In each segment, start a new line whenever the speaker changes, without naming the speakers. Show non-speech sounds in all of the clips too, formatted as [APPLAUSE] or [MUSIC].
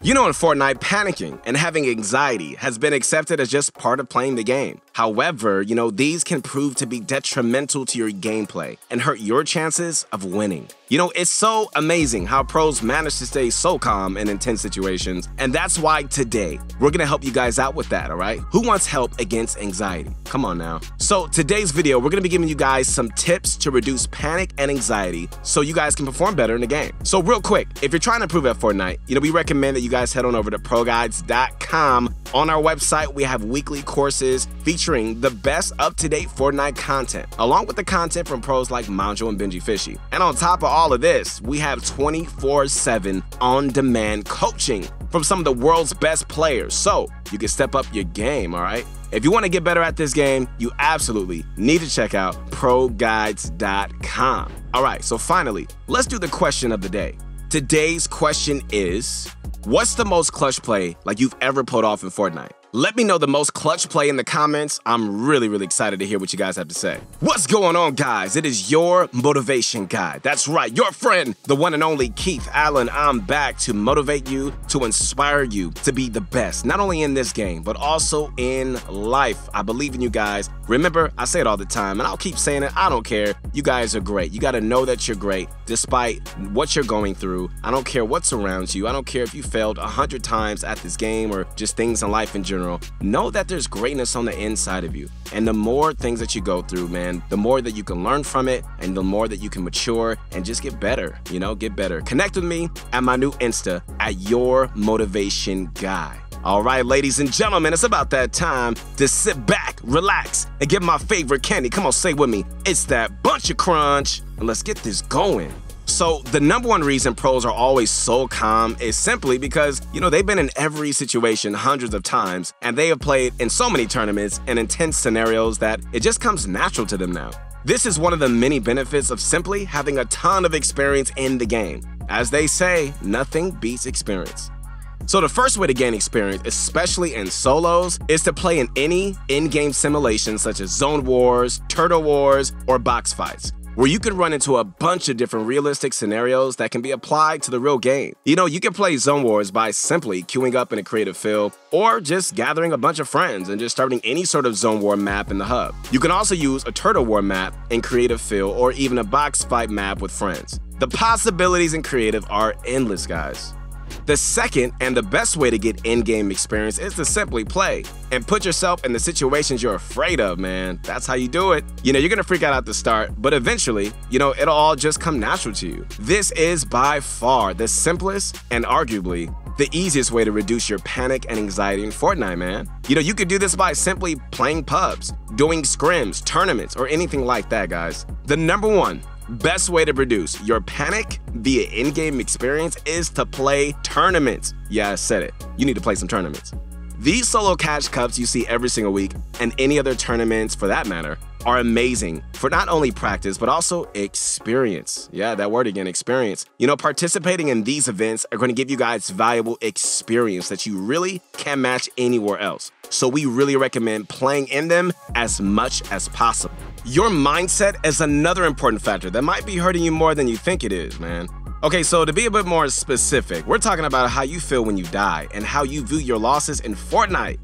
You know, in Fortnite, panicking and having anxiety has been accepted as just part of playing the game. However, you know, these can prove to be detrimental to your gameplay and hurt your chances of winning. You know, it's so amazing how pros manage to stay so calm in intense situations, and that's why today we're gonna help you guys out with that, all right? Who wants help against anxiety? Come on now. So, today's video, we're gonna be giving you guys some tips to reduce panic and anxiety so you guys can perform better in the game. So, real quick, if you're trying to improve at Fortnite, you know, we recommend that you guys head on over to ProGuides.com. On our website, we have weekly courses featuring the best up to date Fortnite content, along with the content from pros like Manjo and Benjyfishy. And on top of all of this, we have 24 7 on demand coaching from some of the world's best players. So you can step up your game, all right? If you want to get better at this game, you absolutely need to check out ProGuides.com. All right, so finally, let's do the question of the day. Today's question is What's the most clutch play like you've ever pulled off in Fortnite? Let me know the most clutch play in the comments. I'm really, really excited to hear what you guys have to say. What's going on, guys? It is your motivation guy. That's right, your friend, the one and only Keith Allen. I'm back to motivate you, to inspire you to be the best, not only in this game, but also in life. I believe in you guys. Remember, I say it all the time, and I'll keep saying it. I don't care. You guys are great. You got to know that you're great despite what you're going through. I don't care what surrounds you. I don't care if you failed a hundred times at this game or just things in life in general general, know that there's greatness on the inside of you. And the more things that you go through, man, the more that you can learn from it and the more that you can mature and just get better, you know, get better. Connect with me at my new Insta at Your Motivation Guy. All right, ladies and gentlemen, it's about that time to sit back, relax, and get my favorite candy. Come on, say with me. It's that bunch of crunch, and let's get this going. So, the number one reason pros are always so calm is simply because, you know, they've been in every situation hundreds of times and they have played in so many tournaments and intense scenarios that it just comes natural to them now. This is one of the many benefits of simply having a ton of experience in the game. As they say, nothing beats experience. So the first way to gain experience, especially in solos, is to play in any in-game simulation such as Zone Wars, Turtle Wars, or box fights where you can run into a bunch of different realistic scenarios that can be applied to the real game. You know, you can play Zone Wars by simply queuing up in a creative field or just gathering a bunch of friends and just starting any sort of Zone War map in the hub. You can also use a Turtle War map in creative field or even a box fight map with friends. The possibilities in creative are endless, guys. The second and the best way to get in-game experience is to simply play and put yourself in the situations you're afraid of, man. That's how you do it. You know, you're gonna freak out at the start, but eventually, you know, it'll all just come natural to you. This is by far the simplest and arguably the easiest way to reduce your panic and anxiety in Fortnite, man. You know, you could do this by simply playing pubs, doing scrims, tournaments, or anything like that, guys. The number one Best way to reduce your panic via in-game experience is to play tournaments. Yeah, I said it. You need to play some tournaments. These solo cash cups you see every single week, and any other tournaments for that matter, are amazing for not only practice, but also experience. Yeah, that word again, experience. You know, participating in these events are going to give you guys valuable experience that you really can't match anywhere else. So we really recommend playing in them as much as possible. Your mindset is another important factor that might be hurting you more than you think it is, man. Okay, so to be a bit more specific, we're talking about how you feel when you die and how you view your losses in Fortnite.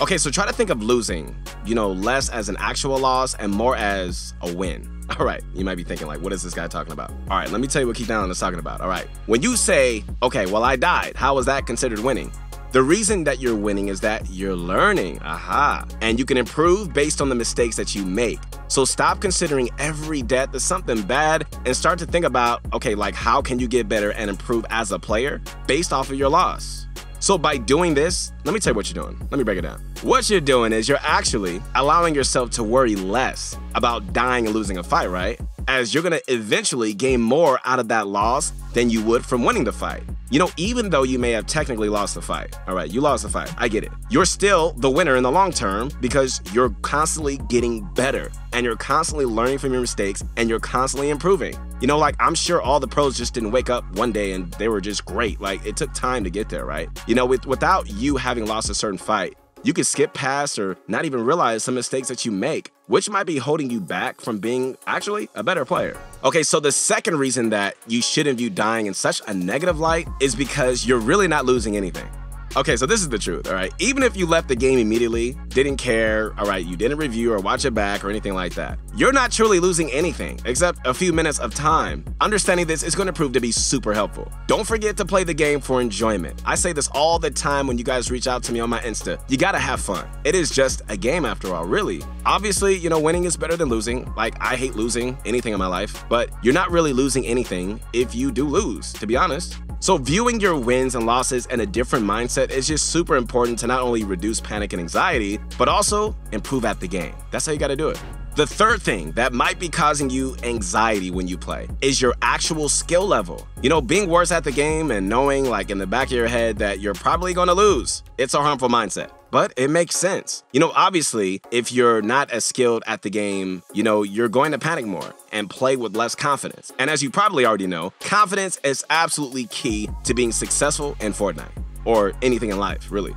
Okay, so try to think of losing, you know, less as an actual loss and more as a win. [LAUGHS] All right, you might be thinking, like, what is this guy talking about? All right, let me tell you what Keith Allen is talking about. All right, when you say, okay, well, I died, how is that considered winning? The reason that you're winning is that you're learning. Aha. And you can improve based on the mistakes that you make. So stop considering every death as something bad and start to think about, okay, like how can you get better and improve as a player based off of your loss? So by doing this, let me tell you what you're doing. Let me break it down. What you're doing is you're actually allowing yourself to worry less about dying and losing a fight, right? As you're gonna eventually gain more out of that loss than you would from winning the fight. You know, even though you may have technically lost the fight, all right, you lost the fight, I get it. You're still the winner in the long term because you're constantly getting better and you're constantly learning from your mistakes and you're constantly improving. You know, like I'm sure all the pros just didn't wake up one day and they were just great. Like it took time to get there, right? You know, with, without you having lost a certain fight, You can skip past or not even realize some mistakes that you make, which might be holding you back from being actually a better player. Okay, so the second reason that you shouldn't view dying in such a negative light is because you're really not losing anything. Okay, so this is the truth, all right? Even if you left the game immediately, didn't care, all right, you didn't review or watch it back or anything like that, you're not truly losing anything except a few minutes of time. Understanding this is going to prove to be super helpful. Don't forget to play the game for enjoyment. I say this all the time when you guys reach out to me on my Insta. You gotta have fun. It is just a game after all, really. Obviously, you know, winning is better than losing. Like, I hate losing anything in my life, but you're not really losing anything if you do lose, to be honest. So, viewing your wins and losses in a different is just super important to not only reduce panic and anxiety, but also improve at the game. That's how you gotta do it. The third thing that might be causing you anxiety when you play is your actual skill level. You know, being worse at the game and knowing, like in the back of your head, that you're probably gonna lose. It's a harmful mindset but it makes sense. You know, obviously, if you're not as skilled at the game, you know, you're going to panic more and play with less confidence. And as you probably already know, confidence is absolutely key to being successful in Fortnite or anything in life, really.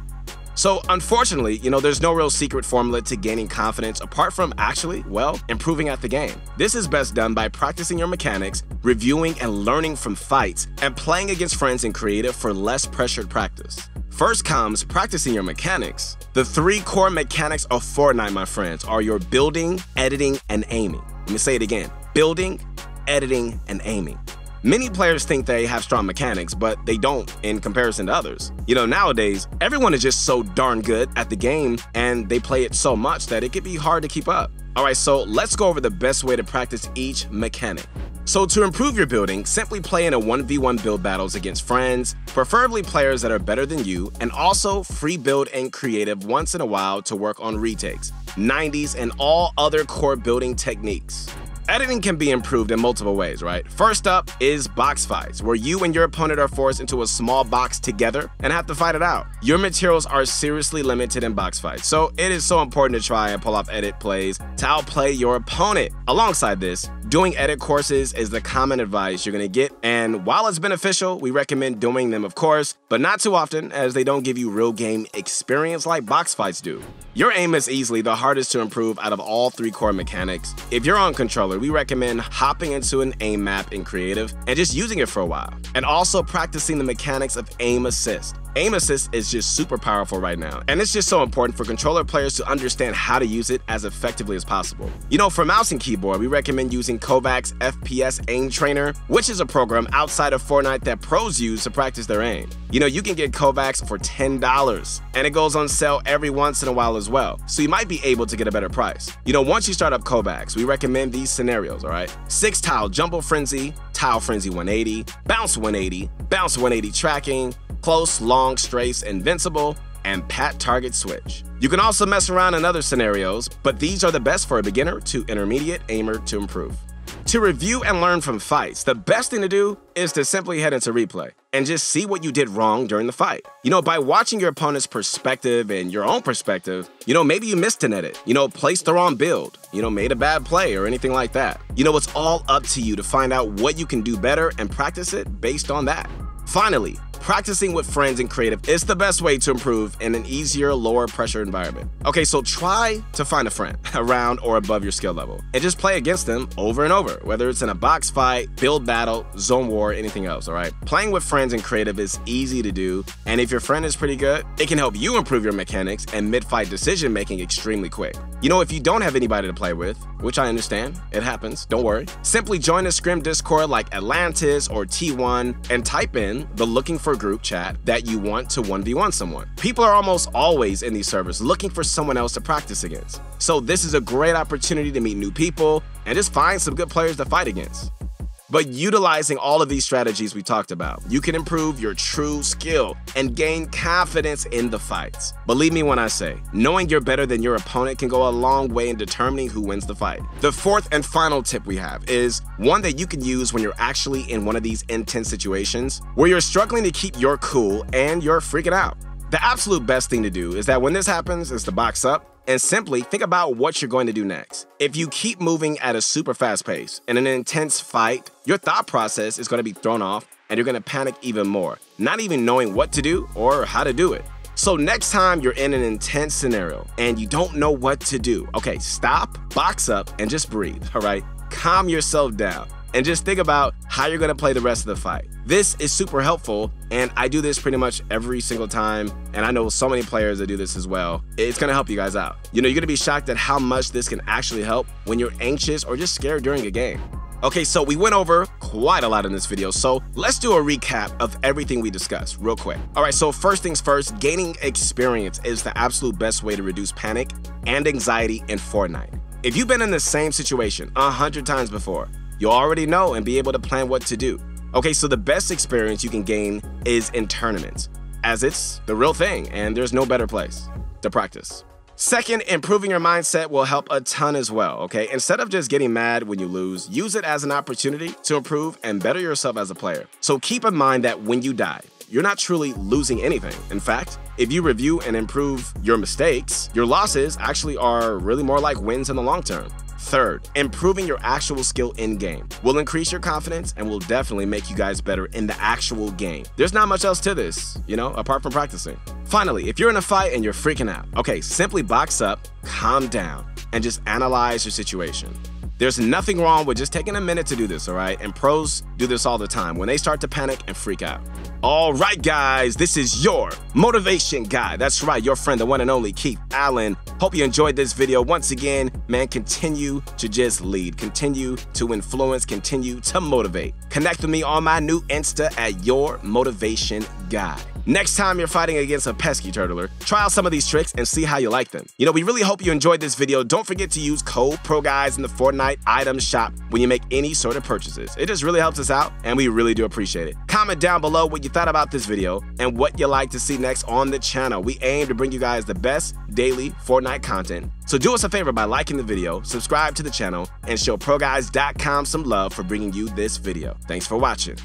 So, unfortunately, you know, there's no real secret formula to gaining confidence apart from actually, well, improving at the game. This is best done by practicing your mechanics, reviewing and learning from fights, and playing against friends in creative for less pressured practice. First comes practicing your mechanics. The three core mechanics of Fortnite, my friends, are your building, editing, and aiming. Let me say it again building, editing, and aiming. Many players think they have strong mechanics, but they don't in comparison to others. You know, nowadays, everyone is just so darn good at the game and they play it so much that it can be hard to keep up. Alright, so let's go over the best way to practice each mechanic. So to improve your building, simply play in a 1v1 build battles against friends, preferably players that are better than you, and also free build and creative once in a while to work on retakes, 90s, and all other core building techniques. Editing can be improved in multiple ways, right? First up is box fights, where you and your opponent are forced into a small box together and have to fight it out. Your materials are seriously limited in box fights, so it is so important to try and pull off edit plays to outplay your opponent. Alongside this, doing edit courses is the common advice you're gonna get, and while it's beneficial, we recommend doing them, of course, but not too often as they don't give you real game experience like box fights do. Your aim is easily the hardest to improve out of all three core mechanics. If you're on controller, we recommend hopping into an aim map in creative and just using it for a while, and also practicing the mechanics of aim assist. Aim assist is just super powerful right now, and it's just so important for controller players to understand how to use it as effectively as possible. You know, for mouse and keyboard, we recommend using KovaaK's FPS Aim Trainer, which is a program outside of Fortnite that pros use to practice their aim. You know, you can get KovaaK's for $10, and it goes on sale every once in a while as well, so you might be able to get a better price. You know, once you start up KovaaK's, we recommend these scenarios, all right? Six tile Jumbo Frenzy, Tile Frenzy 180, Bounce 180, Bounce 180 tracking, close, long, strafes, invincible, and pat target switch. You can also mess around in other scenarios, but these are the best for a beginner to intermediate aimer to improve. To review and learn from fights, the best thing to do is to simply head into replay and just see what you did wrong during the fight. You know, by watching your opponent's perspective and your own perspective, you know, maybe you missed an edit, you know, placed the wrong build, you know, made a bad play or anything like that. You know, it's all up to you to find out what you can do better and practice it based on that. Finally, practicing with friends in creative is the best way to improve in an easier, lower pressure environment. Okay, so try to find a friend [LAUGHS] around or above your skill level and just play against them over and over, whether it's in a box fight, build battle, zone war, anything else, all right? Playing with friends in creative is easy to do, and if your friend is pretty good, it can help you improve your mechanics and mid-fight decision making extremely quick. You know, if you don't have anybody to play with, which I understand, it happens, don't worry, simply join a Scrim Discord like Atlantis or T1 and type in the looking for group chat that you want to 1v1 someone. People are almost always in these servers looking for someone else to practice against. So this is a great opportunity to meet new people and just find some good players to fight against. But utilizing all of these strategies we talked about, you can improve your true skill and gain confidence in the fights. Believe me when I say, knowing you're better than your opponent can go a long way in determining who wins the fight. The fourth and final tip we have is one that you can use when you're actually in one of these intense situations where you're struggling to keep your cool and you're freaking out. The absolute best thing to do is that when this happens is to box up and simply think about what you're going to do next. If you keep moving at a super fast pace in an intense fight, your thought process is going to be thrown off and you're going to panic even more, not even knowing what to do or how to do it. So next time you're in an intense scenario and you don't know what to do, okay, stop, box up, and just breathe, all right? Calm yourself down and just think about how you're gonna play the rest of the fight. This is super helpful, and I do this pretty much every single time, and I know so many players that do this as well. It's gonna help you guys out. You know, you're gonna be shocked at how much this can actually help when you're anxious or just scared during a game. Okay, so we went over quite a lot in this video, so let's do a recap of everything we discussed real quick. All right, so first things first, gaining experience is the absolute best way to reduce panic and anxiety in Fortnite. If you've been in the same situation a hundred times before, you'll already know and be able to plan what to do. Okay, so the best experience you can gain is in tournaments, as it's the real thing and there's no better place to practice. Second, improving your mindset will help a ton as well, okay? Instead of just getting mad when you lose, use it as an opportunity to improve and better yourself as a player. So keep in mind that when you die, you're not truly losing anything. In fact, if you review and improve your mistakes, your losses actually are really more like wins in the long term. Third, improving your actual skill in game will increase your confidence and will definitely make you guys better in the actual game. There's not much else to this, you know, apart from practicing. Finally, if you're in a fight and you're freaking out, okay, simply box up, calm down, and just analyze your situation. There's nothing wrong with just taking a minute to do this, all right? And pros do this all the time when they start to panic and freak out. All right, guys, this is your motivation guy. That's right, your friend, the one and only Keith Allen. Hope you enjoyed this video. Once again, man, continue to just lead, continue to influence, continue to motivate. Connect with me on my new Insta at Your Motivation Guy. Next time you're fighting against a pesky turtler, try out some of these tricks and see how you like them. You know, we really hope you enjoyed this video. Don't forget to use code PROGUIDES in the Fortnite item shop when you make any sort of purchases. It just really helps us out, and we really do appreciate it. Comment down below what you thought about this video and what you'd like to see next on the channel. We aim to bring you guys the best daily Fortnite content. So do us a favor by liking the video, subscribe to the channel, and show ProGuides.com some love for bringing you this video. Thanks for watching.